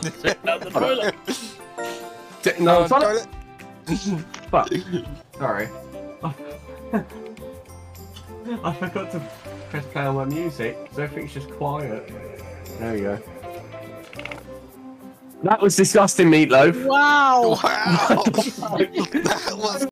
Sit down the toilet. No, toilet. toilet. Fuck. Sorry. I forgot to press play on my music, so everything's just quiet. There we go. That was disgusting, meatloaf. Wow. Wow. that was